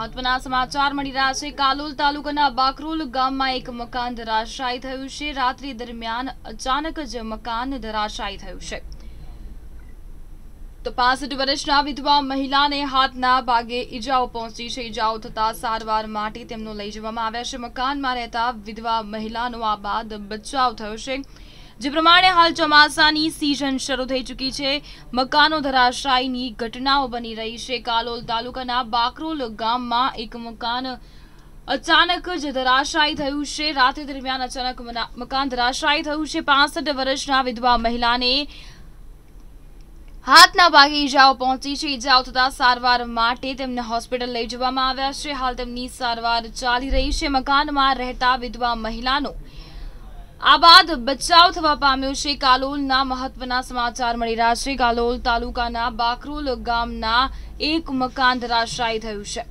મહત્વના સમાચાર મળી રહ્યા છે. કાલોલ તાલુકાના બાકરોલ ગામમાં એક મકાન ધરાશાયી થયું છે. રાત્રિ દરમિયાન અચાનક જ મકાન ધરાશાયી થયું છે. તો પાસઠ વર્ષના વિધવા મહિલાને હાથના ભાગે ઈજાઓ પહોંચી છે. ઈજાઓ થતા સારવાર માટે તેમનો લઈ જવામાં આવ્યા છે. મકાનમાં રહેતા વિધવા મહિલાનો આ બાદ બચાવ થયો છે. જે પ્રમાણે હાલ ચોમાસાની સિઝન શરૂ થઈ ચૂકી છે. મકાનો ધરાશાયની ઘટનાઓ બની રહી છે. કાલોલ તાલુકાના બાકરોલ ગામમાં એક મકાન અચાનક જ ધરાશાયી થયું છે. રાત્રિ દરમિયાન અચાનક મકાન ધરાશાયી થયું છે. પાસઠ વર્ષના વિધવા મહિલાને હાથના ભાગે ઈજાઓ પહોંચી છે. ઈજાઓ થતા સારવાર માટે તેમને હોસ્પિટલ લઈ જવામાં આવ્યા છે. હાલ તેમની સારવાર ચાલી રહી છે. મકાનમાં રહેતા વિધવા મહિલાનો આ બાદ બચાવ થવા પામ્યો છે. કાલોલના મહત્વના સમાચાર મળી રહ્યા છે. કાલોલ તાલુકાના બાકરોલ ગામના એક મકાન ધરાશાયી થયું છે.